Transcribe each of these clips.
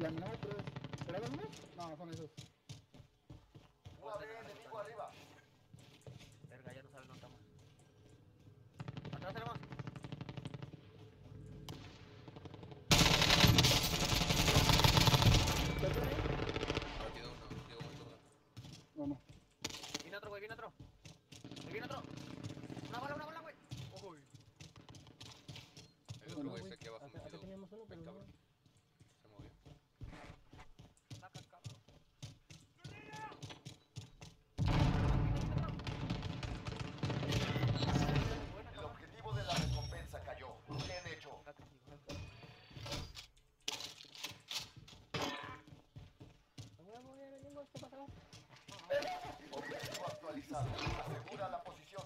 La menor tres. ¿Será mismos? No, son esos. Una vez enemigo arriba. Verga, ya no sabe dónde estamos. Atrás tenemos. Partido uno, digo, un segundo. Vamos. Viene otro, güey, viene otro. Ahí viene otro. Una bala, una bala, güey. Uy. El otro güey está aquí abajo Acá, acá metido. teníamos uno, pero Ven, no. cabrón. Se movió. Saca, cabrón. El objetivo de la recompensa cayó. Bien hecho. A huevo, ya venimos, ¿qué pasó? Objetivo actualizado. Asegura la posición.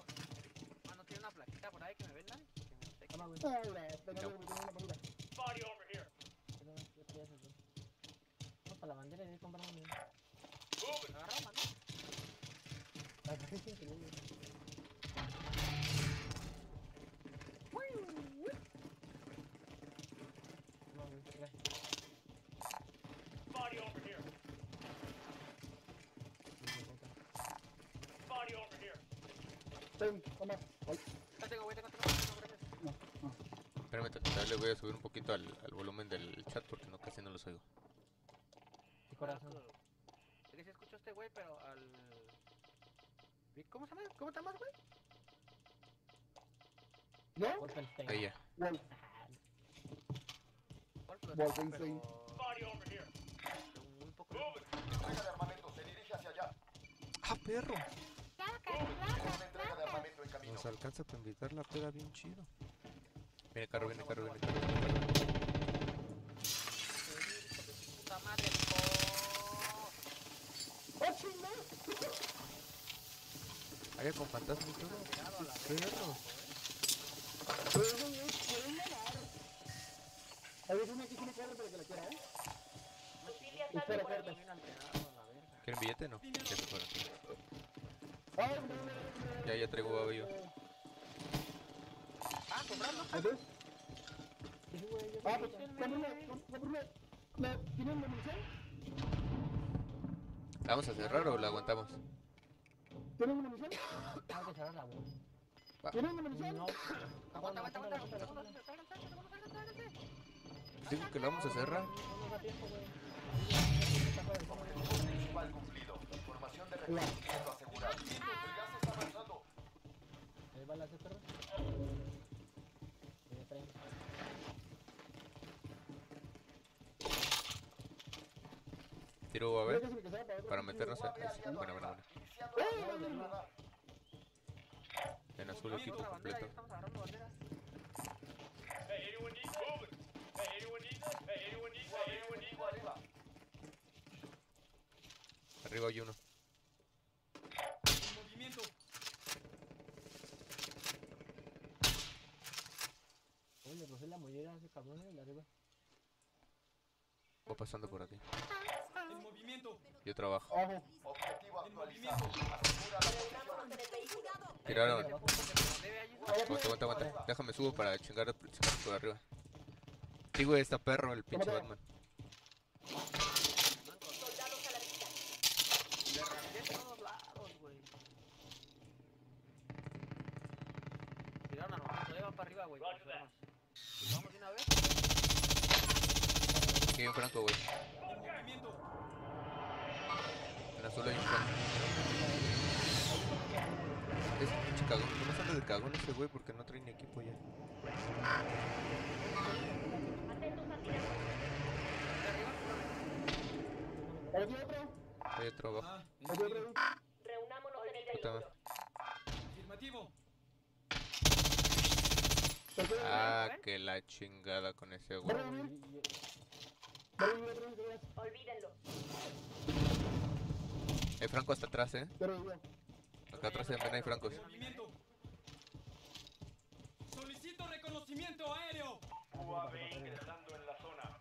Mano, tiene una plaquita por ahí que me vendan. Que me sé que- Toma, güey. Ay, la pena de una basura. Pero, ya te haces, güey. Vamos para la bandera y de ahí compramos. güey. Agarró, mano. Ah, pues, sí, sí, güey. Toma, güey, trae. Ten, toma. Ay, Ya tengo, güey, tengo, tengo, tengo, gracias. no, no. Le voy a subir un poquito al, al volumen del chat porque no casi no los oigo. Sí, corazón. Es que sí escucho a este güey, pero al... Vic, ¿Cómo se llama? ¿Cómo te llamas, güey? ¿No? Wolfenstein. Ella. Wolf. ¿Cuál? Pero- Wolfenstein. pero- Un poco... Entrega de armamento. Se dirige hacia allá. ¡Ah, perro! Nos alcanza para invitar la bien chido. Viene carro, viene carro, viene carro. Puta con fantasma. Cuidado a tiene para que quiera, ¿eh? ¿Quieren billete? No. Ya se fueron. Ya, ya traigo. Sí, güey, yo Ah, creo pues, que- cómprame, cómprame. ¿La- ¿Tienen la munición? ¿La vamos a cerrar o la aguantamos? ¿Tienen la munición? ¿Tienen la munición? No. Aguanta, aguanta, aguanta. Digo que la vamos a cerrar. Cumplido. Información de reconocimiento asegurada. El gas está avanzando. ¿Hay balas de perro? Tiro sea Para meternos a... Es- la zona del radar. En azul equipo La completo. arriba. Hay uno. Oye, le rocé la mollera a ese cabrón eh, de arriba. Va pasando por aquí. Yo trabajo. Objetivo actualizado. Asegura la posición. Tiraron. Debe allí, güey. Aguanta, aguanta, aguanta. Déjame subo para chingar, chingar por arriba. Sí, güey, está perro el pinche Batman. Le rasgué en todos lados, güey. Tiraron armamento, ahí van para arriba, güey. Vamos. Vamos de una vez. Aquí hay un franco, güey. Azul hay un franco. Es un pinche cagón. ¿Cómo sale de cagón ese güey? Porque no trae ni equipo ya. Aquí otro. Hay otro abajo. Otro. Reunámonos en el vehículo. madre. ¿Por qué? Ah, que la chingada con ese güey. Barrio, Hay Franco hasta atrás, eh. Acá atrás también hay Francos. Solicito reconocimiento aéreo. UAV ingresando en la zona.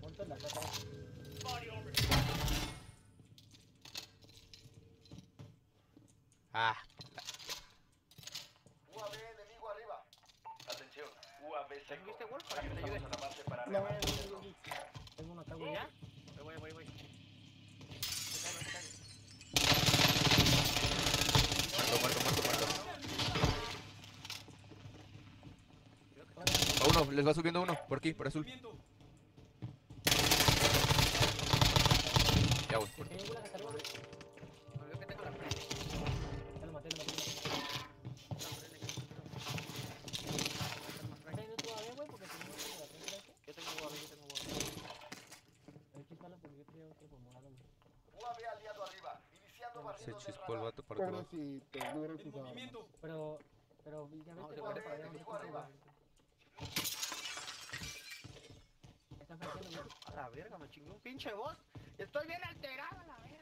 Ponte en la casa. Ah, UAV enemigo arriba. Atención, Seco. ¿Viste, Wolf? Para que te ayude. Regresamos a la base para No, no, no, no. Tengo uno acá, güey. ¿Ya? Voy, voy, voy, voy. Muerto, muerto, muerto, muerto. A uno, les va subiendo uno. Por aquí, por azul. Ya, güey. por- Tengo una casa arriba, güey. me olvidó que tengo la frente. Ya lo maté, lo maté, lo maté. La frente que tengo. ¿Estás trayendo tú a ver, güey? Porque tenemos que la frente ese. Yo tengo UAV, yo tengo UAV. A ver, chispala porque yo tenía otro por morado, güey. UAV aliado arriba. Iniciando Se chispó el vato atrás. Pisado. movimiento. Pero, pero, ya No, para allá, enemigo arriba. Están flanqueando. A la verga, me chingué un pinche boss. Estoy bien alterado, a la verga.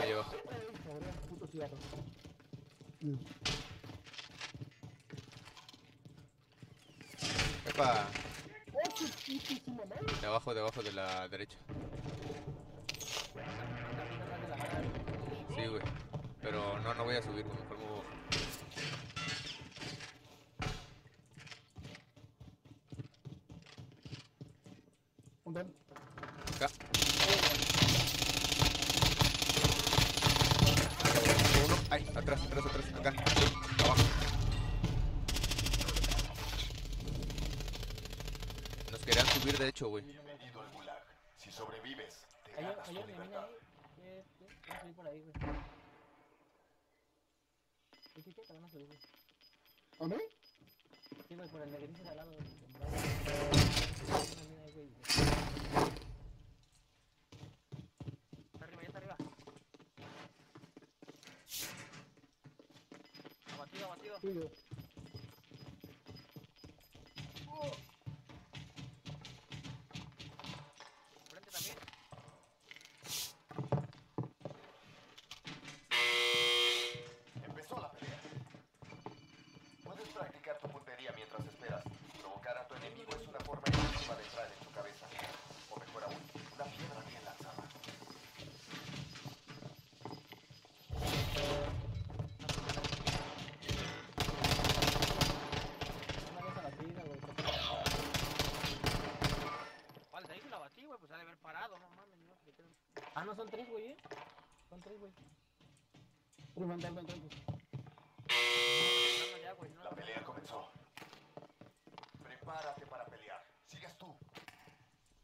Ay, cabrón, puto cigarro. Epa, ¡Oh, qué putísima madre! De abajo, de abajo de la derecha. Sí, güey. Pero no, no voy a subir, güey. Mejor me voy a bajar. ¿Dónde? Acá. Uno. Ay, atrás, atrás, atrás. Acá. Abajo. Nos querían subir, de hecho, güey. Bienvenido al Gulag. Si sobrevives, te Hay ganas hay tu mina libertad. ¿Qué? ¿Qué? Vamos a ir por ahí, güey. Sí, sí, te van a subir, güey. ¿A mí? Sí, güey, por el de grises al lado, güey. Está arriba, ya está arriba. Abatido, abatido. Sí, yo. Frente también. Empezó la pelea. Puedes practicar tu puntería mientras esperas. Provocar a tu enemigo es una forma efectiva de entrar en su cabeza. O mejor aún, una piedra bien lanzada. Una vez a la tira, güey. Vale, de ahí se la abatí, güey. Pues ha de haber parado, no mames. No, se no, son tres, güey, eh. Son tres, güey. Anda, anda, anda. No, ya, güey. No, La pelea comenzó. Prepárate para pelear. Sigues tú.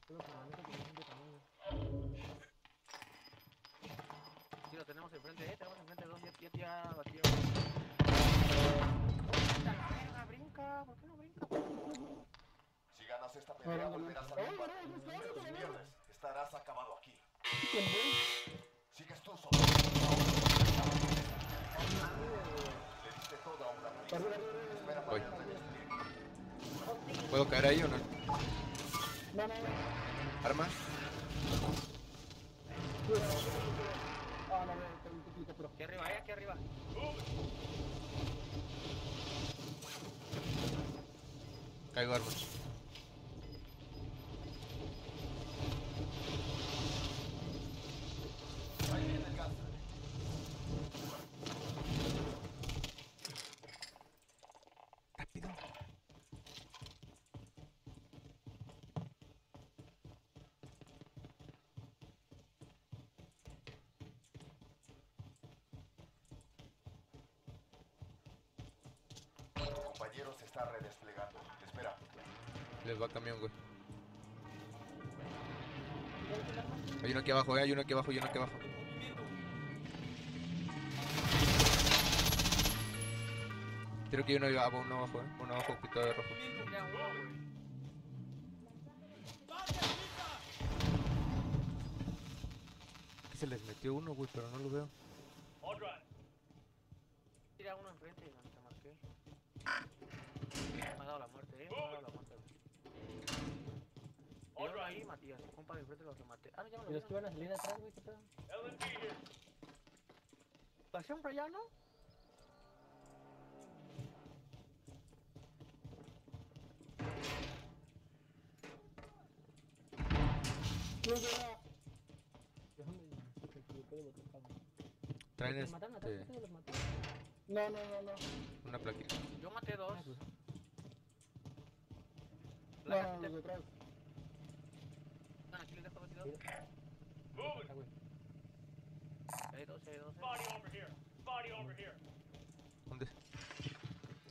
Solo que la neta que siente también, güey. Sí, lo tenemos enfrente, eh. Tenemos enfrente dos. Ya, ya, abatido. la verga, brinca. ¿Por qué no brinca? Si ganas esta pelea, volverás a Pero no, si pierdes, estarás acabado. Sigues tú solo. Le diste toda una paliza. Arriba, arriba, arriba. Espera Voy. ¿Puedo caer ahí o no? No, no, no. ¿Armas? Aquí arriba, eh. Aquí arriba. Caigo armas. Se está redesplegando. Espera. Les va camión, güey. Hay uno aquí abajo, eh. Hay uno aquí abajo, hay uno aquí abajo. Creo que hay uno, abajo, uno abajo, eh. Uno abajo pintado de rojo. Se les metió uno, güey, pero no lo veo. Tira uno enfrente donde te marqué. Ahí no lo maté. Otro ahí, Matías. Compa, de frente lo que maté. Ah, no, ya me lo Pero es que van a salir atrás, güey. ¿Qué pedo? ¿Pasión para allá, no? No, Traen este... No, no, no, no. Una plaquita. Yo maté dos. Ah, pues detrás, detrás. Ah, yo le dejo. Hay 12, hay 12. Body over here. Body over here. ¿Dónde?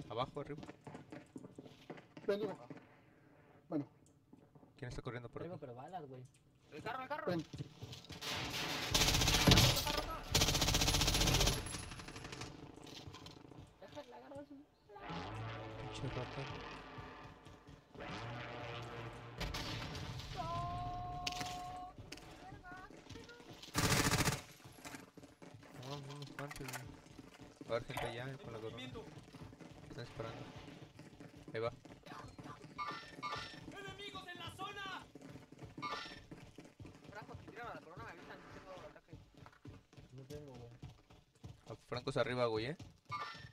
¿Abajo, arriba? Vengo. Bueno. ¿Quién está corriendo por arriba? Pero balas, güey. El carro, el carro. Ven. Pinche. No, no güey. Va a haber gente allá eh, con la corona. Están esperando. Ahí va. ¡Enemigos en la zona! Franco, si tiran a la corona me avisan. Tengo ataque. No tengo, güey. A Francos arriba, güey, eh.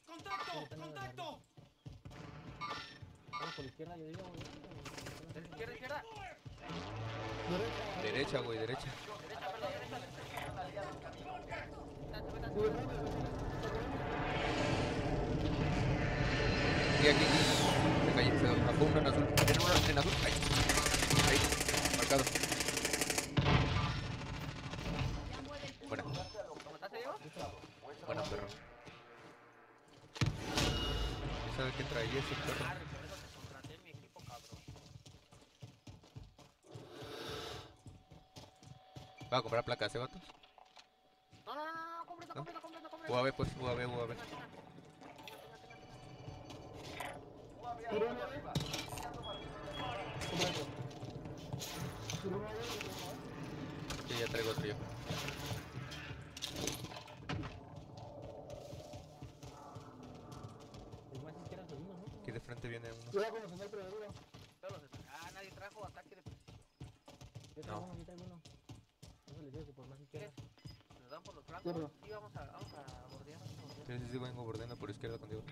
¡Contacto! ¡Contacto! Vamos por la izquierda, yo digo, güey. De izquierda, izquierda. Derecha. Güey, derecha. Métanse, métanse. Sí, déjame, déjame. Y aquí. Se cayó, se bajó en azul. Tiene uno en azul. Ahí. Ahí. Marcado. Buena. ¿Lo perro. ¿Quién sabe qué traía ese perro? En. ¿Va a comprar placas, eh, vatos? UAV, pues, UAV, UAV. Sí, ya traigo otro yo. Que de frente viene uno. Por los flancos. Cierra. Sí, vamos a, vamos a bordear. vamos a bordear. Sí, sí, sí, vengo bordeando por izquierda contigo.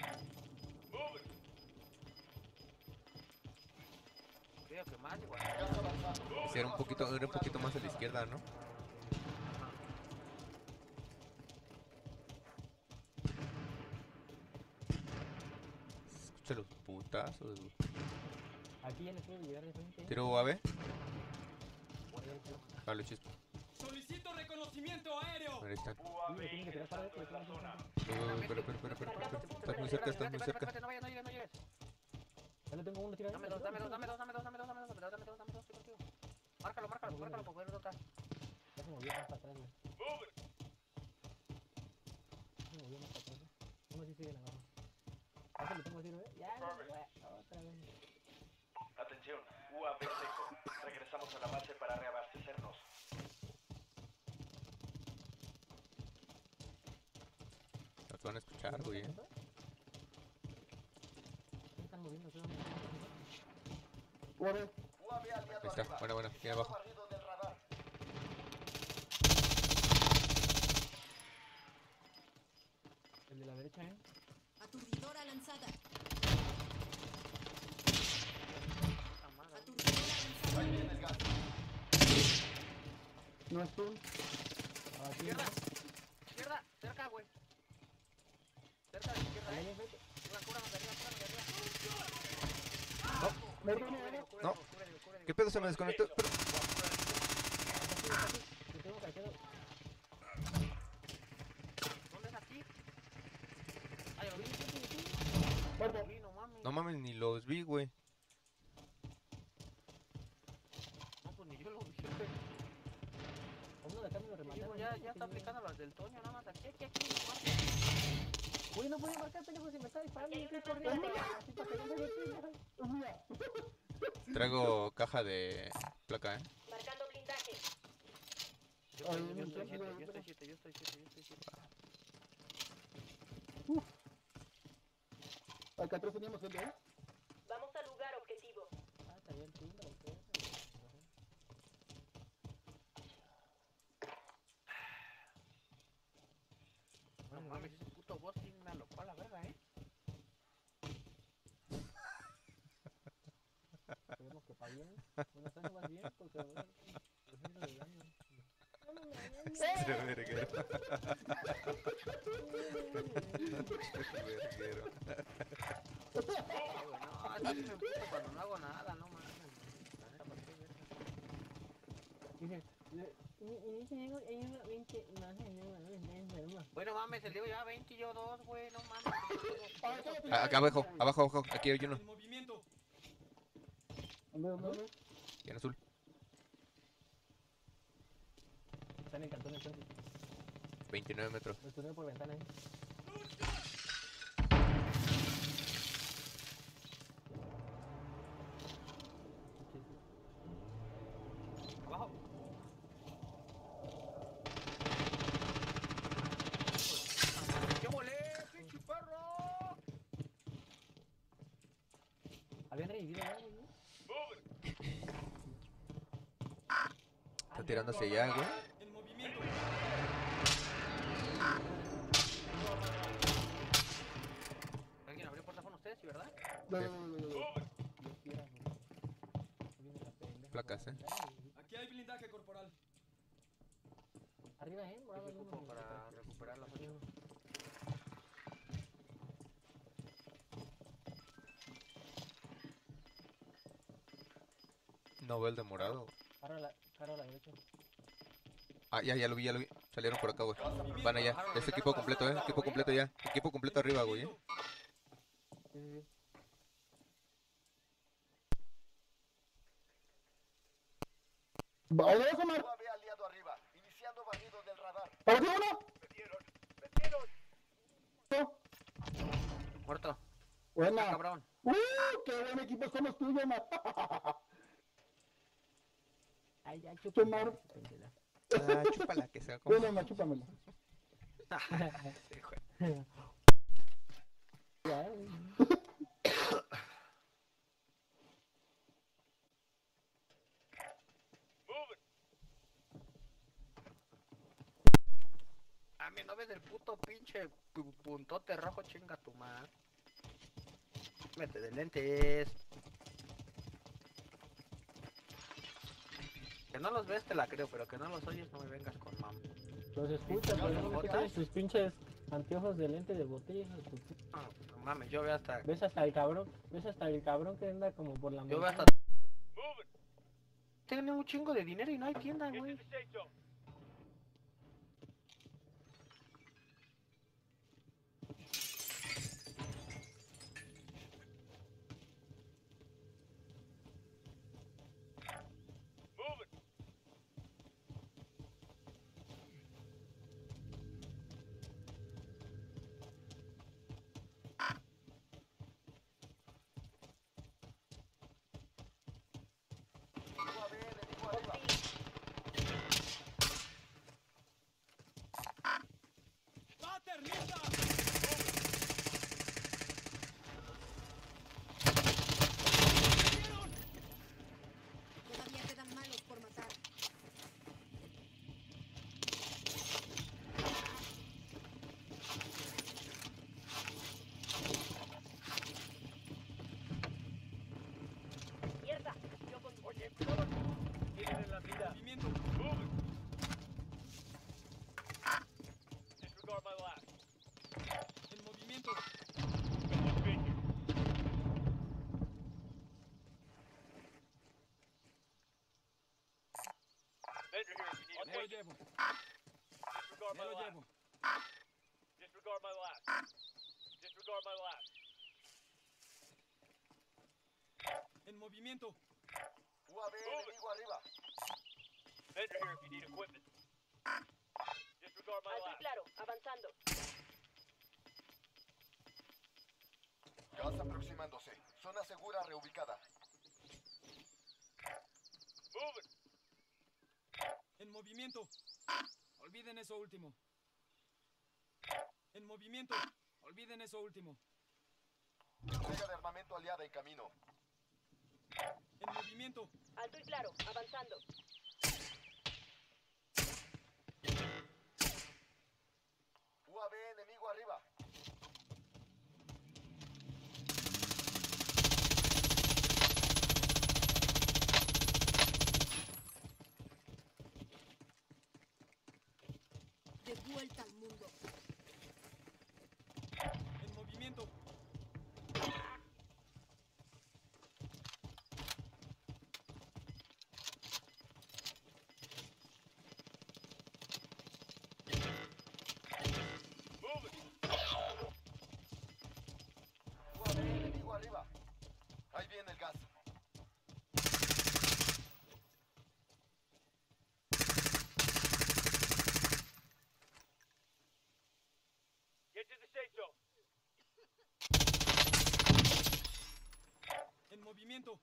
Creo que más igual. Sí, era un poquito, era un poquito más a la izquierda, ¿no? Escucha los putazos, güey. Aquí ya les puedo llegar de frente. Tiro culo. Jalo chispa. Uy, uy, Espera, espera, espera. Estás muy cerca, estás muy cerca. No vayas, no llegues, no llegues. Ya le tengo uno, tira. Dame dos, dame dos, dame dos, dame dos, dame dos, dame dos, dame dos, dame dos, dame dos, estoy contigo. Márcalo, márcalo, márcalo para poder tocar. Ya se movió más para atrás, güey. Ya se movió más para atrás, güey. Uno sí sigue abajo. Ya se lo tengo tiro, eh. Ya, güey. Otra vez. Atención, UAV seco. Regresamos a la base Chargo, ¿eh? Están moviendo, se van Bueno. Bueno, bueno, abajo. El de la derecha, ¿eh? Aturdidora lanzada. Aturdidora lanzada. No es tú. Izquierda. Izquierda, cerca, güey. No, ¿Qué pedo se me desconectó? ¿Dónde es aquí? No mames. Ni los vi, güey. No, pues ni yo vi. Ya, está aplicando las del nada más. Uy, no podía marcar, pendejo, si me está disparando. Traigo caja de placa, eh. Marcando blindaje. Yo estoy, yo estoy no, siete, no, yo no. estoy siete, yo estoy siete, yo estoy siete. Acá atrás teníamos gente, ¿eh? Vamos al lugar objetivo. Ah, está bien, ese puto boss sí me alocó a la verga, eh. Esperemos que pa' bien. Bueno, está no vas bien, porque a ver, ejemplo de daño. Verguero. Verguero. Eh, güey, no, es que sí me empujo cuando no hago nada, no mames. La neta, y dice, llego- eh, llego a 20, no sé, no, no, no, no, no, no. Bueno, mames, el Diego lleva 20 y yo 2, güey, no mames. Ah, Acá abajo, abajo, abajo. Aquí hay uno. En movimiento. ¿Dónde, dónde, dónde? Y en azul. Está en cantón entonces. 29 metros. Lo estudié por ventana, eh. Abajo. ¡Qué volé, pinche perro! Habían revivido ya, güey. ¿no? Está tirando hacia allá, güey. ¿Alguien abrió ustedes, verdad? No, Placas, eh. Aquí hay blindaje corporal. Arriba, eh, morado, ocupo para recuperar las. No veo el de morado. La, carro a la derecha. Ah, ya, ya lo vi, ya lo vi. Salieron por acá, güey. Van allá. Es equipo completo, eh. Equipo completo ya. Equipo completo arriba, güey. eh. Sí, sí, sí. Va, ¿dónde vas, Omar? UAV aliado arriba. Iniciando barrido del radar. ¿Para ti uno? No. Muerto. Ah, Buena. cabrón. ¡Uh! ¡Qué buen equipo somos tuyos, Omar! Ay, ya, pendeja. Ah, chúpala, que sea como. Bueno, Omar, chúpamela. A mí no ves el puto pinche pu- puntote rojo, chinga tu madre. Mete de lentes. Que no los ves te la creo, pero que no los oyes no me vengas con mam. Los escuchas, pero no me tus pinches anteojos de lente de botella. No, no mames, yo veo hasta... Ves hasta el cabrón, ves hasta el cabrón que anda como por la Yo veo hasta... Tiene un chingo de dinero y no hay tienda, güey. UAV enemigo arriba. ¡Paternita! Todavía quedan malos por matar. Mierda, yo con... Oye, Movimiento. En movimiento. Me lo llevo. Me lo llevo. En movimiento. UAV enemigo arriba. Alto y claro, avanzando. Gas aproximándose. Zona segura reubicada. Moving. En movimiento. Olviden eso último. En movimiento. Olviden eso último. Entrega de armamento aliada en camino. En movimiento. Alto y claro, avanzando. UAV enemigo arriba. De vuelta al mundo. En movimiento. UAV enemigo arriba. Ahí viene el gas. Get to the safe zone. En movimiento.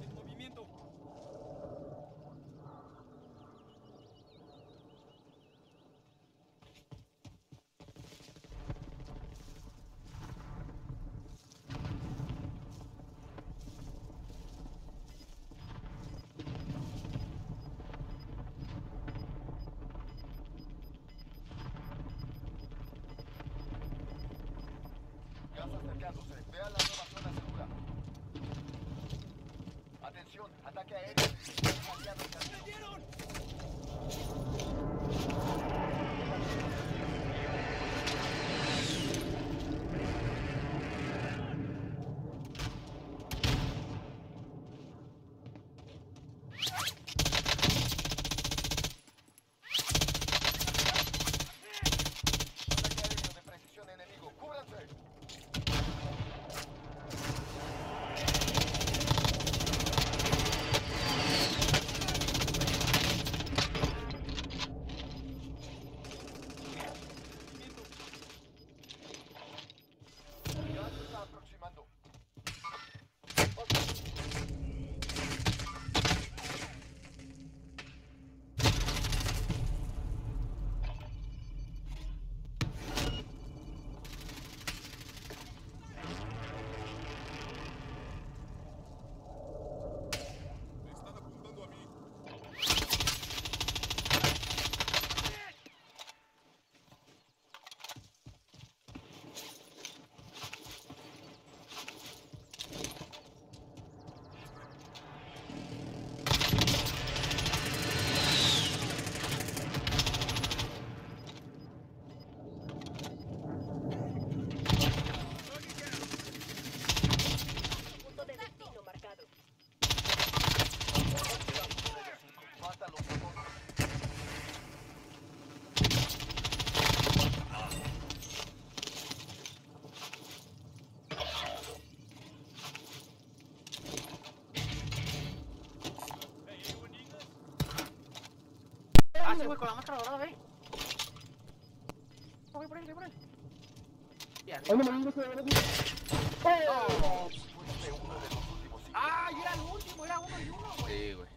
En movimiento. Gas Vea la nueva zona segura. Atención, ataque aéreo. Aliado en camino. Ataque aéreo de precisión enemigo. ¡Cúbranse! Gas se está aproximando. Me están apuntando a mí. Punto de destino marcado. Mata los socorros. Ah, güey, con la máscara dorada, ve. Voy por él, voy por él. Y arriba. Oye, me dijo que ahora Fuiste uno de los últimos cinco. ¡Ah! y era el último, era uno y uno, güey. Sí, güey.